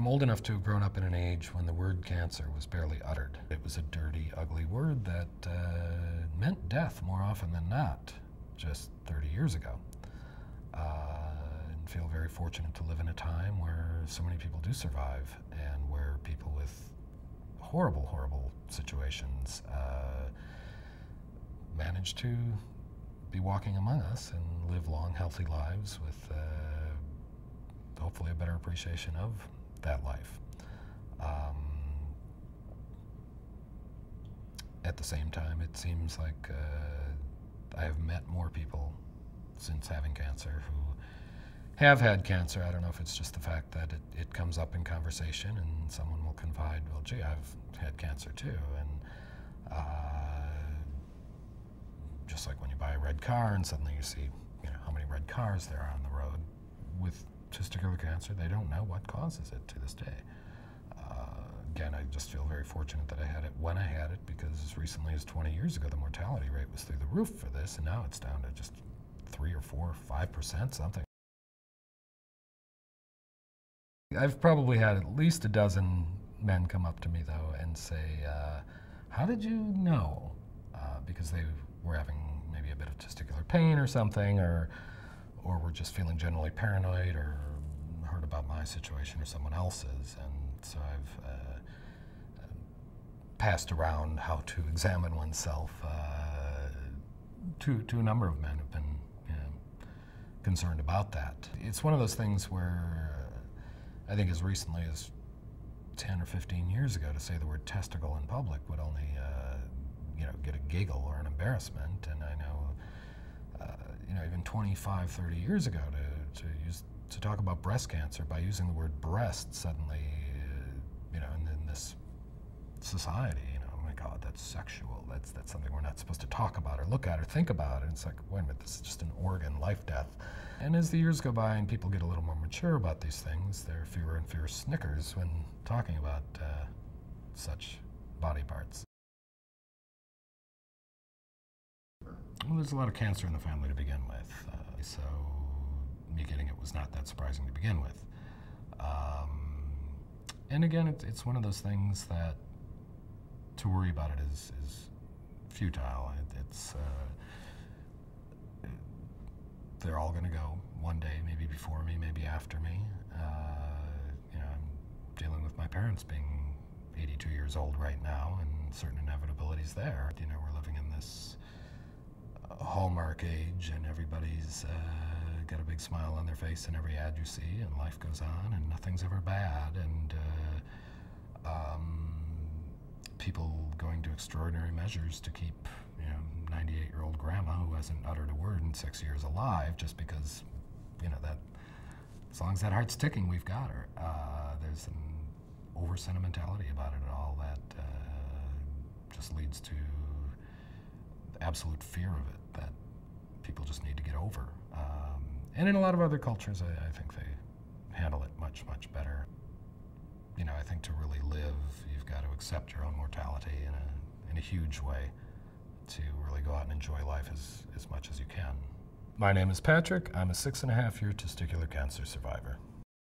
I'm old enough to have grown up in an age when the word cancer was barely uttered. It was a dirty, ugly word that uh, meant death more often than not, just 30 years ago. Uh, and feel very fortunate to live in a time where so many people do survive and where people with horrible, horrible situations uh, manage to be walking among us and live long, healthy lives with uh, hopefully a better appreciation of that life. Um, at the same time, it seems like uh, I have met more people since having cancer who have had cancer. I don't know if it's just the fact that it, it comes up in conversation and someone will confide, well, gee, I've had cancer too. And uh, just like when you buy a red car and suddenly you see you know, how many red cars there are on the road with testicular cancer, they don't know what causes it to this day. Uh, again, I just feel very fortunate that I had it when I had it because as recently as 20 years ago, the mortality rate was through the roof for this, and now it's down to just three or four, five percent, something. I've probably had at least a dozen men come up to me though and say, uh, "How did you know?" Uh, because they were having maybe a bit of testicular pain or something, or or were just feeling generally paranoid or heard about my situation or someone else's. And so I've uh, passed around how to examine oneself uh, to, to a number of men who've been you know, concerned about that. It's one of those things where I think as recently as 10 or 15 years ago to say the word testicle in public would only uh, you know, get a giggle or an embarrassment. And I know you know, even 25, 30 years ago to, to use to talk about breast cancer by using the word breast suddenly, uh, you know, in, in, this society, you know, oh my God, that's sexual. That's that's something we're not supposed to talk about or look at or think about. And it's like, wait a minute, this is just an organ, life, death. And as the years go by and people get a little more mature about these things, there are fewer and fewer snickers when talking about uh, such body parts. Well, there's a lot of cancer in the family to begin with, uh, so me getting it was not that surprising to begin with. Um, and again, it, it's one of those things that to worry about it is, is futile. It, it's uh, they're all going to go one day, maybe before me, maybe after me. Uh, you know, I'm dealing with my parents being 82 years old right now, and certain inevitabilities there. You know, we're living in this hallmark age and everybody's uh, got a big smile on their face in every ad you see and life goes on and nothing's ever bad and uh, um, people going to extraordinary measures to keep you know 98 year old grandma who hasn't uttered a word in six years alive just because you know that as long as that heart's ticking we've got her. Uh, there's an over sentimentality about it all that uh, just leads to absolute fear of it that people just need to get over. Um, and in a lot of other cultures, I, I, think they handle it much, much better. You know, I think to really live, you've got to accept your own mortality in a, in a huge way to really go out and enjoy life as, as much as you can. My name is Patrick. I'm a six and a half year testicular cancer survivor.